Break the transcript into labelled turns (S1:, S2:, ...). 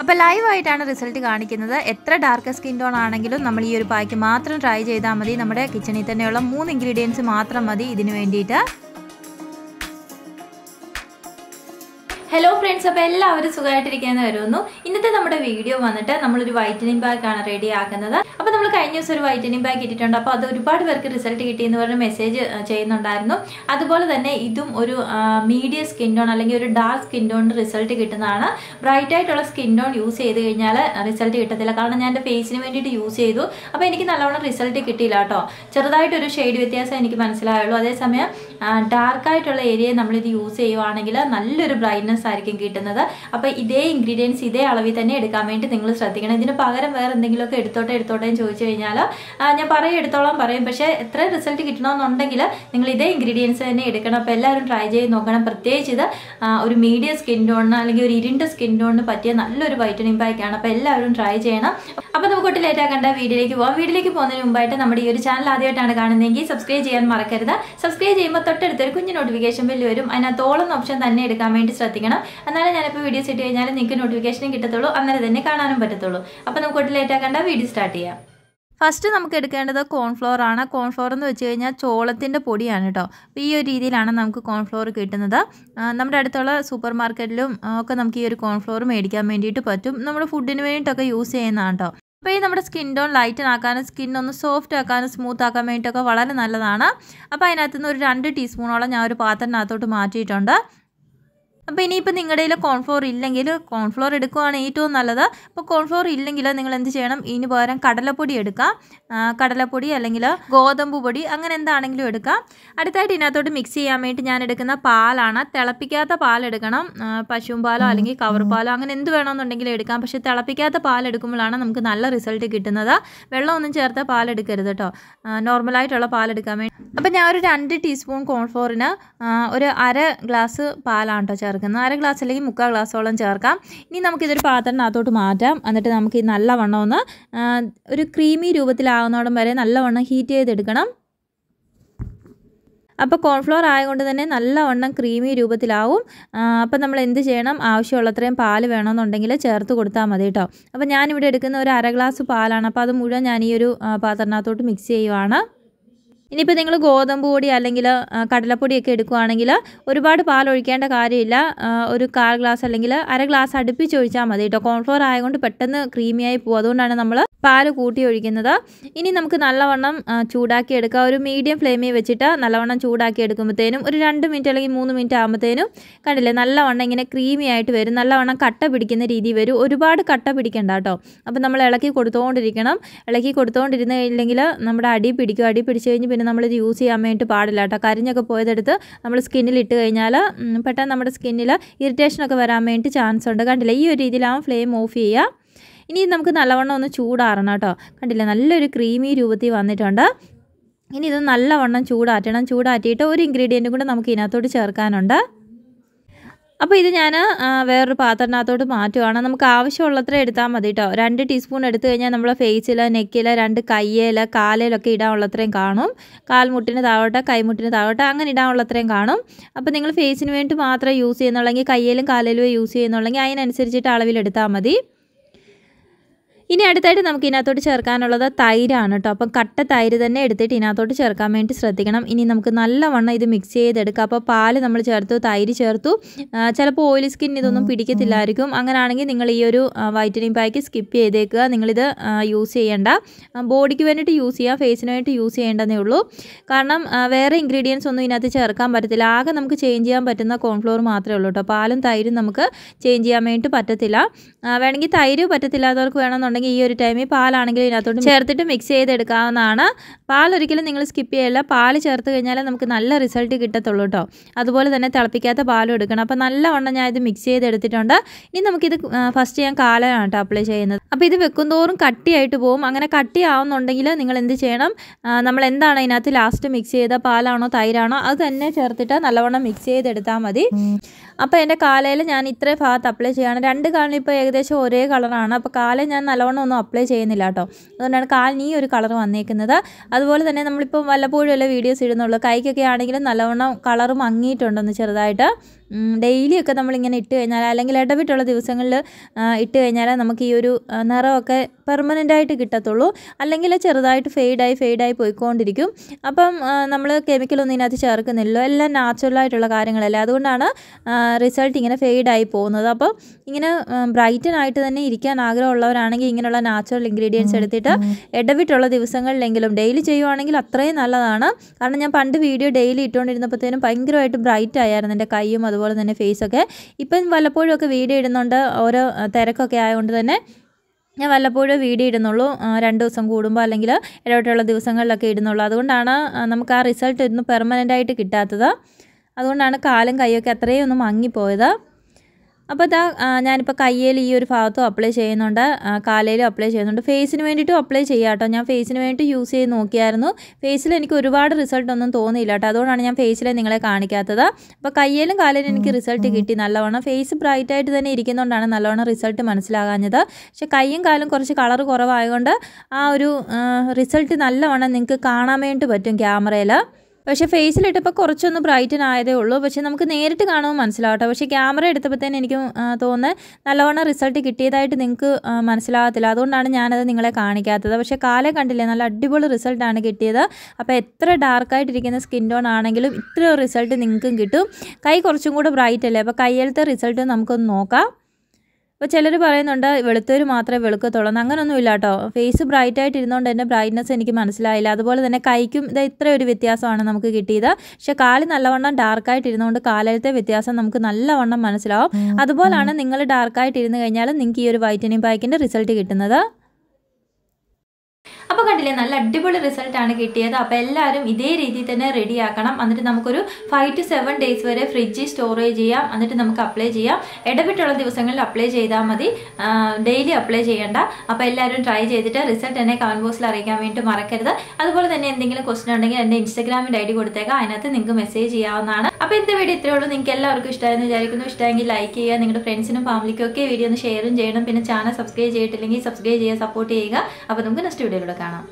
S1: അപ്പോൾ ലൈവായിട്ടാണ് റിസൾട്ട് കാണിക്കുന്നത്. എത്ര ഡാർക്ക് സ്കിൻ ടോൺ ആണെങ്കിലും നമ്മൾ ഈ ഒരു പായ്ക്ക് മാത്രം ട്രൈ ചെയ്താൽ മതി. നമ്മുടെ കിച്ചണിൽ തന്നെയുള്ള മൂന്ന് ഇൻഗ്രീഡിയൻസ് മാത്രം മതി ഇതിന് വേണ്ടിയിട്ട്. ഹലോ ഫ്രണ്ട്സ് അപ്പോൾ എല്ലാവരും സുഖമായിട്ടിരിക്കുന്ന വരുന്നു ഇന്നത്തെ നമ്മുടെ വീഡിയോ വന്നിട്ട് നമ്മളൊരു വൈറ്റനിങ് ബാഗ് ആണ് റെഡി ആക്കുന്നത്. അപ്പോൾ നമ്മൾ കഴിഞ്ഞ ദിവസം ഒരു വൈറ്റനിങ് ബാഗ് ഇട്ടിട്ടുണ്ട്. അപ്പോൾ അത് ഒരുപാട് പേർക്ക് റിസൾട്ട് കിട്ടിയെന്ന് പറഞ്ഞ മെസ്സേജ് ചെയ്യുന്നുണ്ടായിരുന്നു. അതുപോലെ തന്നെ ഇതും ഒരു മീഡിയം സ്കിൻ ടോൺ അല്ലെങ്കിൽ ഒരു ഡാർക്ക് സ്കിൻ ടോണിന് റിസൾട്ട് കിട്ടുന്നതാണ്. ബ്രൈറ്റ് ആയിട്ടുള്ള സ്കിൻ ടോൺ യൂസ് ചെയ്ത് കഴിഞ്ഞാൽ റിസൾട്ട് കിട്ടത്തില്ല. കാരണം ഞാൻ എന്റെ ഫേസിന് വേണ്ടിയിട്ട് യൂസ് ചെയ്തു. അപ്പോൾ എനിക്ക് നല്ലവണ്ണം റിസൾട്ട് കിട്ടിയില്ല കേട്ടോ. ചെറുതായിട്ടൊരു ഷെയ്ഡ് വ്യത്യാസം എനിക്ക് മനസ്സിലായുള്ളൂ. അതേസമയം ഡാർക്ക് ആയിട്ടുള്ള ഏരിയ നമ്മളിത് യൂസ് ചെയ്യുവാണെങ്കിൽ നല്ലൊരു ബ്രൈറ്റ്നസ് ആയിരിക്കും കിട്ടുന്നത്. അപ്പോൾ ഇതേ ഇൻഗ്രീഡിയൻസ് ഇതേ അളവിൽ തന്നെ എടുക്കാൻ വേണ്ടി നിങ്ങൾ ശ്രദ്ധിക്കണം. ഇതിന് പകരം വേറെ എന്തെങ്കിലുമൊക്കെ എടുത്തോട്ടെ എടുത്തോട്ടെ എന്ന് ചോദിച്ചു കഴിഞ്ഞാൽ ഞാൻ പറയും എടുത്തോളാം പറയും. പക്ഷേ എത്ര റിസൾട്ട് കിട്ടണമെന്നുണ്ടെങ്കിൽ നിങ്ങൾ ഇതേ ഇൻഗ്രീഡിയൻസ് തന്നെ എടുക്കണം. അപ്പോൾ എല്ലാവരും ട്രൈ ചെയ്ത് നോക്കണം. പ്രത്യേകിച്ച് ഇത് ഒരു മീഡിയം സ്കിൻ ടോണിന് അല്ലെങ്കിൽ ഒരു ഇരുണ്ട സ്കിൻ ടോണിന് പറ്റിയ നല്ലൊരു വൈറ്റനിങ് ആണ്. അപ്പോൾ എല്ലാവരും ട്രൈ ചെയ്യണം. അപ്പോൾ നമുക്ക് ഒട്ടും ലേറ്റ് ആക്കണ്ട. വീഡിയോയിലേക്ക് പോകാം വീഡിയോയിലേക്ക് പോകുന്നതിന് മുമ്പായിട്ട് നമ്മുടെ ഈ ഒരു ചാനൽ ആദ്യമായിട്ടാണ് കാണുന്നതെങ്കിൽ സബ്സ്ക്രൈബ് ചെയ്യാൻ മറക്കരുത്. സബ്സ്ക്രൈബ് ചെയ്യുമ്പോൾ തൊട്ടടുത്തൊരു കുഞ്ഞ് നോട്ടിഫിക്കേഷൻ ബില്ല് വരും. അതിനകത്ത് ഓപ്ഷൻ തന്നെ എടുക്കാൻ വേണ്ടി ശ്രദ്ധിക്കണം. എന്നാലും ഞാനിപ്പോൾ വീഡിയോ ഇട്ട് കഴിഞ്ഞാൽ നിങ്ങൾക്ക് നോട്ടിഫിക്കേഷനും കിട്ടത്തുള്ളൂ. അന്നേരം തന്നെ കാണാനും പറ്റത്തുള്ളൂ. അപ്പോൾ നമുക്ക് ഒട്ട് ലേറ്റ് ആക്കേണ്ട. വീഡിയോ സ്റ്റാർട്ട് ചെയ്യാം. ഫസ്റ്റ് നമുക്ക് എടുക്കേണ്ടത് കോൺഫ്ലോർ ആണ്. കോൺഫ്ലോർ എന്ന് വെച്ച് കഴിഞ്ഞാൽ ചോളത്തിന്റെ പൊടിയാണ് കേട്ടോ. അപ്പോൾ ഈ ഒരു രീതിയിലാണ് നമുക്ക് കോൺഫ്ലോർ കിട്ടുന്നത്. നമ്മുടെ അടുത്തുള്ള സൂപ്പർ മാർക്കറ്റിലും ഒക്കെ നമുക്ക് ഈ ഒരു കോൺഫ്ലോർ മേടിക്കാൻ വേണ്ടിയിട്ട് പറ്റും. നമ്മൾ ഫുഡിന് വേണ്ടിയിട്ടൊക്കെ യൂസ് ചെയ്യുന്നതാണ് കേട്ടോ. അപ്പോൾ ഈ നമ്മുടെ സ്കിൻ ടോൺ ലൈറ്റൻ ആക്കാനും സ്കിൻ ഒന്ന് സോഫ്റ്റ് ആക്കാനും സ്മൂത്ത് ആക്കാൻ വേണ്ടിയിട്ടൊക്കെ വളരെ നല്ലതാണ്. അപ്പോൾ അതിനകത്ത് നിന്ന് ഒരു രണ്ട് ടീസ്പൂണോളം ഞാൻ ഒരു പാത്രത്തിനകത്തോട്ട് മാറ്റിയിട്ടുണ്ട്. അപ്പോൾ ഇനിയിപ്പോൾ നിങ്ങളുടെ കയ്യിൽ കോൺഫ്ലോർ ഇല്ലെങ്കിൽ കോൺഫ്ലോർ എടുക്കുകയാണ് ഏറ്റവും നല്ലത്. അപ്പോൾ കോൺഫ്ലോർ ഇല്ലെങ്കിൽ നിങ്ങൾ എന്ത് ചെയ്യണം? ഇനി പകരം കടലപ്പൊടി എടുക്കാം. കടലപ്പൊടി അല്ലെങ്കിൽ ഗോതമ്പ് പൊടി അങ്ങനെ എന്താണെങ്കിലും എടുക്കാം. അടുത്തായിട്ട് ഇതിനകത്തോട്ട് മിക്സ് ചെയ്യാൻ വേണ്ടി ഞാൻ എടുക്കുന്ന പാലാണ്. തിളപ്പിക്കാത്ത പാലെടുക്കണം പശുവും പാലോ അല്ലെങ്കിൽ കവർ പാലോ അങ്ങനെ എന്ത് വേണമെന്നുണ്ടെങ്കിലും എടുക്കാം. പക്ഷേ തിളപ്പിക്കാത്ത പാലെടുക്കുമ്പോഴാണ് നമുക്ക് നല്ല റിസൾട്ട് കിട്ടുന്നത്. വെള്ളമൊന്നും ചേർത്ത പാലെടുക്കരുത് കേട്ടോ നോർമലായിട്ടുള്ള പാലെടുക്കാൻ വേണ്ടി. അപ്പോൾ ഞാൻ ഒരു രണ്ട് ടീസ്പൂൺ കോൺഫ്ലോറിന് ഒരു അര ഗ്ലാസ് പാലാണ് കേട്ടോ ചേർക്കുന്നത്. അര ഗ്ലാസ് അല്ലെങ്കിൽ മുക്കാൽ ഗ്ലാസോളം ചേർക്കാം. ഇനി നമുക്കിതൊരു പാത്രത്തിനകത്തോട്ട് മാറ്റാം. എന്നിട്ട് നമുക്ക് ഈ നല്ലവണ്ണം ഒന്ന് ഒരു ക്രീമി രൂപത്തിലാകുന്നോടം വരെ നല്ലവണ്ണം ഹീറ്റ് ചെയ്തെടുക്കണം. അപ്പോൾ കോൺഫ്ലോർ ആയതുകൊണ്ട് തന്നെ നല്ലവണ്ണം ക്രീമി രൂപത്തിലാവും. അപ്പോൾ നമ്മൾ എന്ത് ചെയ്യണം? ആവശ്യമുള്ളത്രയും പാൽ വേണമെന്നുണ്ടെങ്കിൽ ചേർത്ത് കൊടുത്താൽ മതി കേട്ടോ. അപ്പോൾ ഞാനിവിടെ എടുക്കുന്ന ഒരു അര ഗ്ലാസ് പാലാണ്. അപ്പോൾ അത് മുഴുവൻ ഞാൻ ഈ ഒരു പാത്രത്തിനകത്തോട്ട് മിക്സ് ചെയ്യുവാണ്. ഇനിയിപ്പോൾ നിങ്ങൾ ഗോതമ്പ് പൊടി അല്ലെങ്കിൽ കടലപ്പൊടിയൊക്കെ എടുക്കുകയാണെങ്കിൽ ഒരുപാട് പാൽ ഒഴിക്കേണ്ട കാര്യമില്ല. ഒരു കാൽ ഗ്ലാസ് അല്ലെങ്കിൽ അര ഗ്ലാസ് അടുപ്പിച്ച് ഒഴിച്ചാൽ മതി കേട്ടോ. കോൺഫ്ലോർ ആയതുകൊണ്ട് പെട്ടെന്ന് ക്രീമിയായി പോകും. അതുകൊണ്ടാണ് നമ്മൾ പാൽ കൂട്ടി ഒഴിക്കുന്നത്. ഇനി നമുക്ക് നല്ലവണ്ണം ചൂടാക്കി എടുക്കാം. ഒരു മീഡിയം ഫ്ലെയിമിൽ വെച്ചിട്ട് നല്ലവണ്ണം ചൂടാക്കി എടുക്കുമ്പോഴത്തേനും ഒരു രണ്ട് മിനിറ്റ് അല്ലെങ്കിൽ മൂന്ന് മിനിറ്റ് ആകുമ്പോഴത്തേനും കണ്ടില്ലേ നല്ലവണ്ണം ഇങ്ങനെ ക്രീമി ആയിട്ട് വരും. നല്ലവണ്ണം കട്ട പിടിക്കുന്ന രീതി വരും. ഒരുപാട് കട്ട പിടിക്കണ്ട കേട്ടോ. അപ്പോൾ നമ്മൾ ഇളക്കി കൊടുത്തുകൊണ്ടിരിക്കണം ഇളക്കി കൊടുത്തുകൊണ്ടിരുന്നില്ലെങ്കിൽ നമ്മുടെ അടി പിടിക്കും. അടി പിടിച്ചു കഴിഞ്ഞ് പിന്നെ നമ്മളിത് യൂസ് ചെയ്യാൻ വേണ്ടിയിട്ട് പാടില്ല കേട്ടോ. കരിഞ്ഞൊക്കെ പോയതെടുത്ത് നമ്മൾ സ്കിന്നിൽ ഇട്ട് കഴിഞ്ഞാൽ പെട്ടെന്ന് നമ്മുടെ സ്കിന്നിൽ ഇറിറ്റേഷനൊക്കെ വരാൻ വേണ്ടി ചാൻസ് ഉണ്ട്. കണ്ടില്ല? ഈ ഒരു രീതിയിലാവും ഫ്ലെയിം ഓഫ് ചെയ്യുക. ഇനി നമുക്ക് നല്ലവണ്ണം ഒന്ന് ചൂടാറണം കേട്ടോ. കണ്ടില്ല? നല്ലൊരു ക്രീമി രൂപത്തിൽ വന്നിട്ടുണ്ട്. ഇനി ഇത് നല്ലവണ്ണം ചൂടാറ്റണം. ചൂടാറ്റിയിട്ട് ഒരു ഇൻഗ്രീഡിയന്റും കൂടെ നമുക്ക് ഇതിനകത്തോട്ട് ചേർക്കാനുണ്ട്. അപ്പോൾ ഇത് ഞാൻ വേറൊരു പാത്രത്തിനകത്തോട്ട് മാറ്റുവാണ്. നമുക്ക് ആവശ്യമുള്ളത്ര എടുത്താൽ മതി കേട്ടോ രണ്ട് ടീസ്പൂൺ എടുത്തു കഴിഞ്ഞാൽ നമ്മൾ ഫേസിൽ നെക്കിൽ രണ്ട് കയ്യിൽ കാലയിലൊക്കെ ഇടാനുള്ളത്രയും കാണും. കാൽമുട്ടിന് താഴോട്ടെ കൈമുട്ടിന് താഴോട്ടെ അങ്ങനെ ഇടാനുള്ളത്രയും കാണും. അപ്പോൾ നിങ്ങൾ ഫേസിന് വേണ്ടി മാത്രം യൂസ് ചെയ്യുന്നുള്ളെങ്കിൽ കയ്യിലും കാലിലും യൂസ് ചെയ്യുന്നുള്ളെങ്കിൽ അതിനനുസരിച്ചിട്ട് അളവിലെടുത്താൽ മതി. ഇനി അടുത്തായിട്ട് നമുക്ക് ഇതിനകത്തോട്ട് ചേർക്കാനുള്ളത് തൈരാണ് കേട്ടോ. അപ്പം കട്ട തൈര് തന്നെ എടുത്തിട്ട് ഇതിനകത്തോട്ട് ചേർക്കാൻ വേണ്ടി ശ്രദ്ധിക്കണം. ഇനി നമുക്ക് നല്ലവണ്ണം ഇത് മിക്സ് ചെയ്തെടുക്കാം. അപ്പോൾ പാൽ നമ്മൾ ചേർത്തു തൈര് ചേർത്തു. ചിലപ്പോൾ ഓയിൽ സ്കിൻ ഇതൊന്നും പിടിക്കത്തില്ലായിരിക്കും. അങ്ങനെയാണെങ്കിൽ നിങ്ങൾ ഈ ഒരു വൈറ്റനിങ് പാക്ക് സ്കിപ്പ് ചെയ്തേക്കുക. നിങ്ങളിത് യൂസ് ചെയ്യേണ്ട. ബോഡിക്ക് വേണ്ടിയിട്ട് യൂസ് ചെയ്യാം ഫേസിന് വേണ്ടിയിട്ട് യൂസ് ചെയ്യേണ്ടതേ ഉള്ളൂ. കാരണം വേറെ ഇൻഗ്രീഡിയൻസ് ഒന്നും ഇതിനകത്ത് ചേർക്കാൻ പറ്റത്തില്ല. ആകെ നമുക്ക് ചേഞ്ച് ചെയ്യാൻ പറ്റുന്ന കോൺഫ്ലോർ മാത്രമേ ഉള്ളൂ കേട്ടോ. പാലും തൈരും നമുക്ക് ചേഞ്ച് ചെയ്യാൻ വേണ്ടിയിട്ട് പറ്റത്തില്ല. വേണമെങ്കിൽ തൈര് പറ്റത്തില്ലാത്തവർക്ക് വേണമെന്നുണ്ടെങ്കിൽ ഈ ഒരു ടൈമിൽ പാലാണെങ്കിൽ ഇതിനകത്തോട്ട് ചേർത്തിട്ട് മിക്സ് ചെയ്തെടുക്കാവുന്നതാണ്. പാൽ ഒരിക്കലും നിങ്ങൾ സ്കിപ്പ് ചെയ്യില്ല. പാൽ ചേർത്ത് കഴിഞ്ഞാൽ നമുക്ക് നല്ല റിസൾട്ട് കിട്ടത്തുള്ളൂ കേട്ടോ അതുപോലെ തന്നെ തിളപ്പിക്കാത്ത പാലും എടുക്കണം. അപ്പോൾ നല്ലവണ്ണം ഞാൻ ഇത് മിക്സ് ചെയ്തെടുത്തിട്ടുണ്ട്. ഇനി നമുക്കിത് ഫസ്റ്റ് ഞാൻ കാലാണ് കേട്ടോ അപ്ലൈ ചെയ്യുന്നത്. അപ്പോൾ ഇത് വെക്കുന്തോറും കട്ടിയായിട്ട് പോകും അങ്ങനെ കട്ടിയാവുന്നുണ്ടെങ്കിൽ നിങ്ങൾ എന്ത് ചെയ്യണം? നമ്മൾ എന്താണ് ഇതിനകത്ത് ലാസ്റ്റ് മിക്സ് ചെയ്ത പാലാണോ തൈരാണോ അത് തന്നെ ചേർത്തിട്ട് നല്ലവണ്ണം മിക്സ് ചെയ്തെടുത്താൽ മതി. അപ്പോൾ എന്റെ കാലയിൽ ഞാൻ ഇത്രയും ഭാഗത്ത് അപ്ലൈ ചെയ്യാണ്. രണ്ട് കാലിന് ഇപ്പോൾ ഏകദേശം ഒരേ കളറാണ്. അപ്പോൾ കാലം ഞാൻ നല്ലവണ്ണം ഒന്നും അപ്ലൈ ചെയ്യുന്നില്ല കേട്ടോ. അതുകൊണ്ടാണ് കാലിന് ഈ ഒരു കളർ വന്നേക്കുന്നത്. അതുപോലെ തന്നെ നമ്മളിപ്പോൾ വല്ലപ്പോഴും അല്ലേ വീഡിയോസ് ഇടുന്നുള്ളൂ. കൈക്കൊക്കെ ആണെങ്കിലും നല്ലവണ്ണം കളർ മങ്ങിയിട്ടുണ്ടെന്ന് ചെറുതായിട്ട്? ഡെയിലി ഒക്കെ നമ്മളിങ്ങനെ ഇട്ട് കഴിഞ്ഞാൽ അല്ലെങ്കിൽ ഇടവിട്ടുള്ള ദിവസങ്ങളിൽ ഇട്ട് കഴിഞ്ഞാൽ നമുക്ക് ഈ ഒരു നിറമൊക്കെ പെർമനന്റ് ആയിട്ട് കിട്ടത്തുള്ളൂ. അല്ലെങ്കിൽ ചെറുതായിട്ട് ഫെയ്ഡായി ഫെയ്ഡായി പോയിക്കൊണ്ടിരിക്കും. അപ്പം നമ്മൾ കെമിക്കലൊന്നും ഇതിനകത്ത് ചേർക്കുന്നില്ലല്ലോ. എല്ലാം നാച്ചുറലായിട്ടുള്ള കാര്യങ്ങളല്ലേ. അതുകൊണ്ടാണ് റിസൾട്ട് ഇങ്ങനെ ഫെയ്ഡായി പോകുന്നത്. അപ്പോൾ ഇങ്ങനെ ബ്രൈറ്റൻ ആയിട്ട് തന്നെ ഇരിക്കാൻ ആഗ്രഹമുള്ളവരാണെങ്കിൽ ഇങ്ങനെയുള്ള നാച്ചുറൽ ഇൻഗ്രീഡിയൻസ് എടുത്തിട്ട് ഇടവിട്ടുള്ള ദിവസങ്ങളിലെങ്കിലും ഡെയിലി ചെയ്യുവാണെങ്കിൽ അത്രയും നല്ലതാണ്. കാരണം ഞാൻ പണ്ട് വീഡിയോ ഡെയിലി ഇട്ടുകൊണ്ടിരുന്നപ്പോഴത്തേനും ഭയങ്കരമായിട്ട് ബ്രൈറ്റ് ആയിരുന്നു എന്റെ കൈയും അതുപോലെ തന്നെ ഫേസൊക്കെ. ഇപ്പം വല്ലപ്പോഴും ഒക്കെ വീഡിയോ ഇടുന്നുണ്ട്. ഓരോ തിരക്കൊക്കെ ആയതുകൊണ്ട് തന്നെ ഞാൻ വല്ലപ്പോഴും വീഡിയോ ഇടുന്നുള്ളൂ. രണ്ട് ദിവസം കൂടുമ്പോൾ അല്ലെങ്കിൽ ഇടവിട്ടുള്ള ദിവസങ്ങളിലൊക്കെ ഇടുന്നുള്ളൂ. അതുകൊണ്ടാണ് നമുക്ക് ആ റിസൾട്ട് ഇന്ന് പെർമനന്റ് ആയിട്ട് കിട്ടാത്തത്. അതുകൊണ്ടാണ് കാലും കൈയൊക്കെ അത്രയും ഒന്ന് മങ്ങിപ്പോയത്. അപ്പോൾ ഇതാ ഞാനിപ്പോൾ കയ്യിൽ ഈ ഒരു ഭാഗത്തും അപ്ലൈ ചെയ്യുന്നുണ്ട്. കാലയിലും അപ്ലൈ ചെയ്യുന്നുണ്ട്. ഫേസിന് വേണ്ടിയിട്ടും അപ്ലൈ ചെയ്യാം കേട്ടോ ഞാൻ ഫേസിന് വേണ്ടി യൂസ് ചെയ്ത് നോക്കിയായിരുന്നു. ഫേസിൽ എനിക്ക് ഒരുപാട് റിസൾട്ട് ഒന്നും തോന്നിയില്ല കേട്ടോ. അതുകൊണ്ടാണ് ഞാൻ ഫേസിലെ നിങ്ങളെ കാണിക്കാത്തത്. അപ്പോൾ കയ്യിലും കാലയിലും എനിക്ക് റിസൾട്ട് കിട്ടി നല്ലവണ്ണം. ഫേസ് ബ്രൈറ്റ് ആയിട്ട് തന്നെ ഇരിക്കുന്നതുകൊണ്ടാണ് നല്ലവണ്ണം റിസൾട്ട് മനസ്സിലാകാഞ്ഞത്. പക്ഷെ കയ്യും കാലും കുറച്ച് കളർ കുറവായതുകൊണ്ട് ആ ഒരു റിസൾട്ട് നല്ലവണ്ണം നിങ്ങൾക്ക് കാണാൻ വേണ്ടി പറ്റും ക്യാമറയിൽ പക്ഷേ ഫേസിലിട്ടപ്പോൾ കുറച്ചൊന്ന് ബ്രൈറ്റൻ ആയതേ ഉള്ളൂ. പക്ഷേ നമുക്ക് നേരിട്ട് കാണുമ്പോൾ മനസ്സിലാവട്ടെ. പക്ഷേ ക്യാമറ എടുത്തപ്പോഴത്തേന് എനിക്ക് തോന്നുന്നത് നല്ലവണ്ണം റിസൾട്ട് കിട്ടിയതായിട്ട് നിങ്ങൾക്ക് മനസ്സിലാകത്തില്ല. അതുകൊണ്ടാണ് ഞാനത് നിങ്ങളെ കാണിക്കാത്തത്. പക്ഷേ കാലം കണ്ടില്ലേ നല്ല അടിപൊളി റിസൾട്ടാണ് കിട്ടിയത്. അപ്പോൾ എത്ര ഡാർക്കായിട്ടിരിക്കുന്ന സ്കിൻ ടോൺ ആണെങ്കിലും ഇത്ര റിസൾട്ട് നിങ്ങൾക്കും കിട്ടും. കൈ കുറച്ചും കൂടെ ബ്രൈറ്റ് അല്ലേ അപ്പോൾ കയ്യിലത്തെ റിസൾട്ട് നമുക്കൊന്ന് നോക്കാം. അപ്പോൾ ചിലർ പറയുന്നുണ്ട് വെളുത്തവർ മാത്രമേ വെളുക്കത്തുള്ളൂ. എന്ന് അങ്ങനെയൊന്നും ഇല്ല കേട്ടോ ഫേസ് ബ്രൈറ്റ് ആയിട്ട് ഇരുന്നുകൊണ്ട് എന്റെ ബ്രൈറ്റ്നസ് എനിക്ക് മനസ്സിലായില്ല. അതുപോലെ തന്നെ കൈക്കും ഇത് ഇത്ര ഒരു വ്യത്യാസമാണ് നമുക്ക് കിട്ടിയത്. പക്ഷേ കാൽ നല്ലവണ്ണം ഡാർക്കായിട്ട് ഇരുന്നുകൊണ്ട് കാലത്തെ വ്യത്യാസം നമുക്ക് നല്ലവണ്ണം മനസ്സിലാവും. അതുപോലാണ് നിങ്ങൾ ഡാർക്കായിട്ട് ഇരുന്ന് കഴിഞ്ഞാൽ നിങ്ങൾക്ക് ഈ ഒരു വൈറ്റനിങ് പാക്കിന്റെ റിസൾട്ട് കിട്ടുന്നത്. അപ്പോൾ കണ്ടില്ലേ നല്ല അടിപൊളി റിസൾട്ടാണ് കിട്ടിയത്. അപ്പോൾ എല്ലാവരും ഇതേ രീതിയിൽ തന്നെ റെഡി ആക്കണം. എന്നിട്ട് നമുക്കൊരു ഫൈവ് ടു സെവൻ ഡേയ്സ് വരെ ഫ്രിഡ്ജ് സ്റ്റോറേജ് ചെയ്യാം. എന്നിട്ട് നമുക്ക് അപ്ലൈ ചെയ്യാം. ഇടവിട്ടുള്ള ദിവസങ്ങളിൽ അപ്ലൈ ചെയ്താൽ മതി. ഡെയിലി അപ്ലൈ ചെയ്യേണ്ട. അപ്പോൾ എല്ലാവരും ട്രൈ ചെയ്തിട്ട് റിസൾട്ട് എന്നെ കമന്റ് ബോക്സിൽ അറിയിക്കാൻ വേണ്ടി മറക്കരുത്. അതുപോലെ തന്നെ എന്തെങ്കിലും ക്വസ്റ്റൻ ഉണ്ടെങ്കിൽ എന്റെ ഇൻസ്റ്റാഗ്രാമിന്റെ ഐ ഡി കൊടുത്തേക്കാം. അതിനകത്ത് നിങ്ങൾക്ക് മെസ്സേജ് ചെയ്യാവുന്നതാണ്. അപ്പോൾ ഇന്നത്തെ വീഡിയോ ഇത്രയേ ഉള്ളൂ. നിങ്ങൾക്ക് എല്ലാവർക്കും ഇഷ്ടമായെന്ന് വിചാരിക്കുന്നു. ഇഷ്ടമെങ്കിൽ ലൈക്ക് ചെയ്യുക. നിങ്ങളുടെ ഫ്രണ്ട്സിനും ഫാമിലിക്കും ഒക്കെ വീഡിയോ ഒന്ന് ഷെയറും ചെയ്യണം. പിന്നെ ചാനൽ സബ്സ്ക്രൈബ് ചെയ്തിട്ടില്ലെങ്കിൽ സബ്സ്ക്രൈബ് ചെയ്യുക സപ്പോർട്ട് ചെയ്യുക. അപ്പോൾ നമുക്ക് നെക്സ്റ്റ് വീഡിയോയിലൂടെ കാണാം